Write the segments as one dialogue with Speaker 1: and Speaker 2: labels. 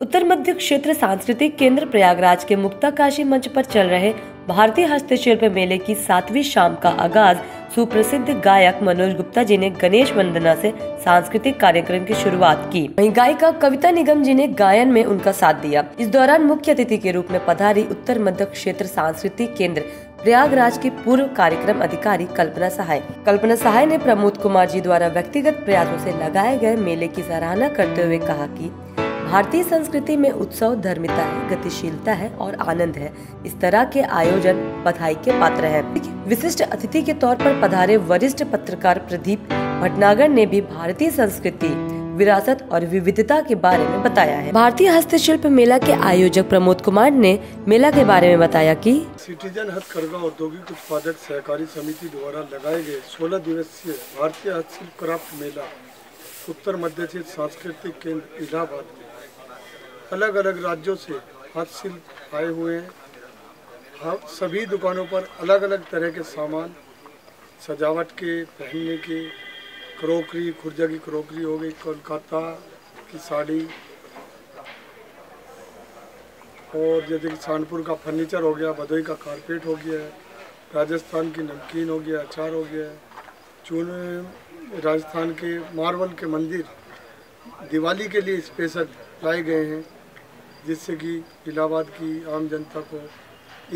Speaker 1: उत्तर मध्य क्षेत्र सांस्कृतिक केंद्र प्रयागराज के मुक्ताकाशी मंच पर चल रहे भारतीय हस्तशिल्प मेले की सातवीं शाम का आगाज़ सुप्रसिद्ध गायक मनोज गुप्ता जी ने गणेश वंदना से सांस्कृतिक कार्यक्रम की शुरुआत की। वहीं गायिका कविता निगम जी ने गायन में उनका साथ दिया। इस दौरान मुख्य अतिथि के रूप में पधारी उत्तर मध्य क्षेत्र सांस्कृतिक केंद्र प्रयागराज की पूर्व कार्यक्रम अधिकारी कल्पना सहाय। कल्पना सहाय ने प्रमोद कुमार जी द्वारा व्यक्तिगत प्रयासों से लगाए गए मेले की सराहना करते हुए कहा कि भारतीय संस्कृति में उत्सव, धर्मिता है, गतिशीलता है और आनंद है। इस तरह के आयोजन बधाई के पात्र है। विशिष्ट अतिथि के तौर पर पधारे वरिष्ठ पत्रकार प्रदीप भटनागर ने भी भारतीय संस्कृति, विरासत और विविधता के बारे में बताया है। भारतीय हस्तशिल्प मेला के आयोजक प्रमोद कुमार ने मेला के बारे में बताया कि
Speaker 2: सिटीजन हथकरघा औद्योगिक उत्पादक सहकारी समिति द्वारा लगाए गए 16 दिवसीय भारतीय हस्तशिल्प क्राफ्ट मेला, उत्तर मध्य क्षेत्र सांस्कृतिक केंद्र इलाहाबाद अलग अलग राज्यों से हस्तशिल्प आए हुए हैं। हाँ सभी दुकानों पर अलग अलग तरह के सामान, सजावट के, पहनने के, क्रोकरी, खुर्जा की क्रोकरी हो गई, कोलकाता की साड़ी, और जैसे कि कानपुर का फर्नीचर हो गया भदोई का कारपेट हो गया, राजस्थान की नमकीन हो गया, अचार हो गया, चून, राजस्थान के मार्बल के मंदिर, दिवाली के लिए स्पेशल लाए गए हैं। जिससे कि इलाहाबाद की आम जनता को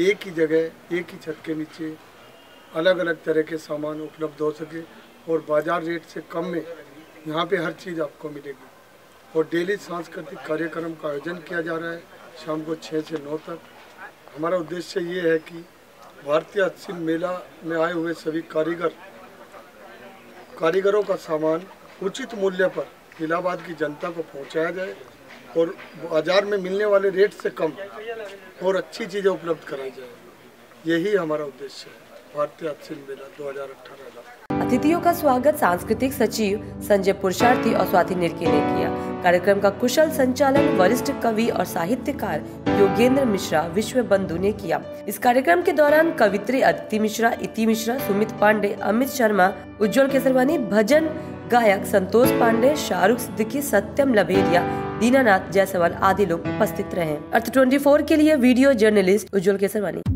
Speaker 2: एक ही जगह, एक ही छत के नीचे अलग अलग तरह के सामान उपलब्ध हो सके और बाज़ार रेट से कम में यहाँ पे हर चीज़ आपको मिलेगी। और डेली सांस्कृतिक कार्यक्रम का आयोजन किया जा रहा है शाम को छः से नौ तक। हमारा उद्देश्य ये है कि भारतीय हस्तशिल्प मेला में आए हुए सभी कारीगर, कारीगरों का सामान उचित मूल्य पर इलाहाबाद की जनता को पहुँचाया जाए। और बाज़ार में मिलने वाले रेट से कम और अच्छी चीज़ें उपलब्ध कराई जाए। यही हमारा उद्देश्य है। भारतीय हस्तशिल्प मेला दो हज़ार अठारह
Speaker 1: अतिथियों का स्वागत सांस्कृतिक सचिव संजय पुरुषार्थी और स्वाति निर्की ने किया। कार्यक्रम का कुशल संचालन वरिष्ठ कवि और साहित्यकार योगेंद्र मिश्रा, विश्व बंधु ने किया। इस कार्यक्रम के दौरान कवित्री अदिति मिश्रा, इति मिश्रा, सुमित पांडे, अमित शर्मा, उज्जवल केसरवानी, भजन गायक संतोष पांडे, शाहरुख सिद्दीकी, सत्यम लभेरिया दीनानाथ जायसवाल आदि लोग उपस्थित रहे। अर्थ 24 के लिए वीडियो जर्नलिस्ट उज्जवल केसरवानी।